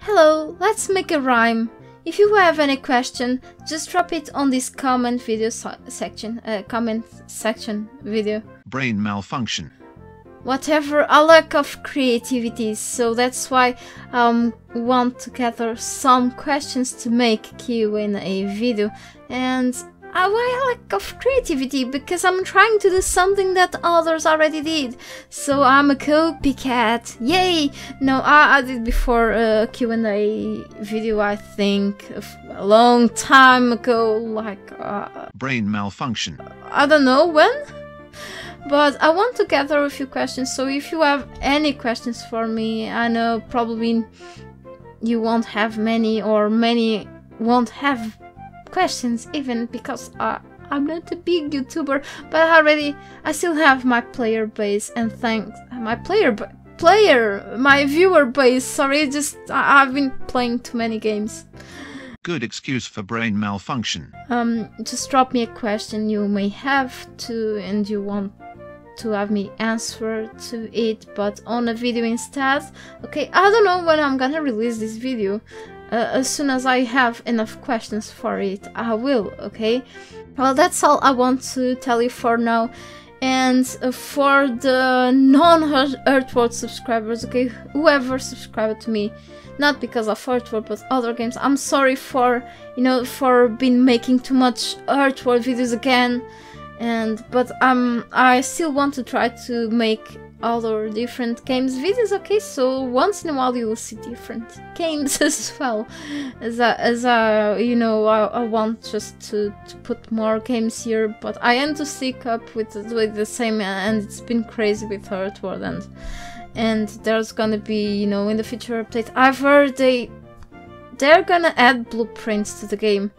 Hello, let's make a rhyme. If you have any question, just drop it on this comment video so section, uh, comment section video. Brain malfunction. Whatever, a lack of creativity, so that's why I um, want to gather some questions to make Q&A video and uh, why lack of creativity? Because I'm trying to do something that others already did. So I'm a copycat. Yay! No, I, I did before a Q&A video, I think, a long time ago, like... Uh, Brain malfunction. I don't know when? But I want to gather a few questions, so if you have any questions for me, I know probably you won't have many or many won't have questions even because uh, I'm not a big YouTuber, but already I still have my player base and thanks my player player my viewer base. Sorry, just I I've been playing too many games. Good excuse for brain malfunction. Um, just drop me a question you may have to and you want to have me answer to it, but on a video instead. Okay, I don't know when I'm gonna release this video. Uh, as soon as I have enough questions for it, I will, okay? Well, that's all I want to tell you for now. And uh, for the non-Hurtworld subscribers, okay, whoever subscribed to me, not because of Hurtworld but other games, I'm sorry for, you know, for being making too much Hurtworld videos again. And, but um, I still want to try to make other different games videos okay? So once in a while you will see different games as well. As a, as a you know I, I want just to, to put more games here but I am to stick up with, with the same and it's been crazy with Hurtworld and and there's gonna be you know in the future update I've heard they they're gonna add blueprints to the game.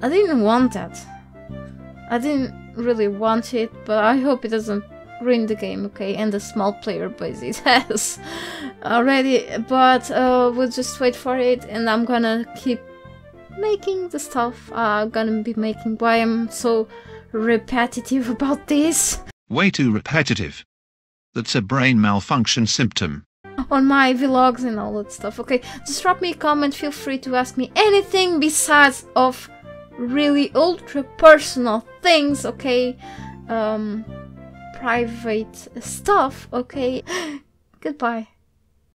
I didn't want that. I didn't really want it but I hope it doesn't ruin the game, okay? And the small player base it has already, but uh, we'll just wait for it and I'm gonna keep making the stuff I'm gonna be making. Why I'm so repetitive about this? Way too repetitive. That's a brain malfunction symptom. On my vlogs and all that stuff, okay? Just drop me a comment, feel free to ask me anything besides of really ultra personal things, okay? Um, private stuff, okay? Goodbye.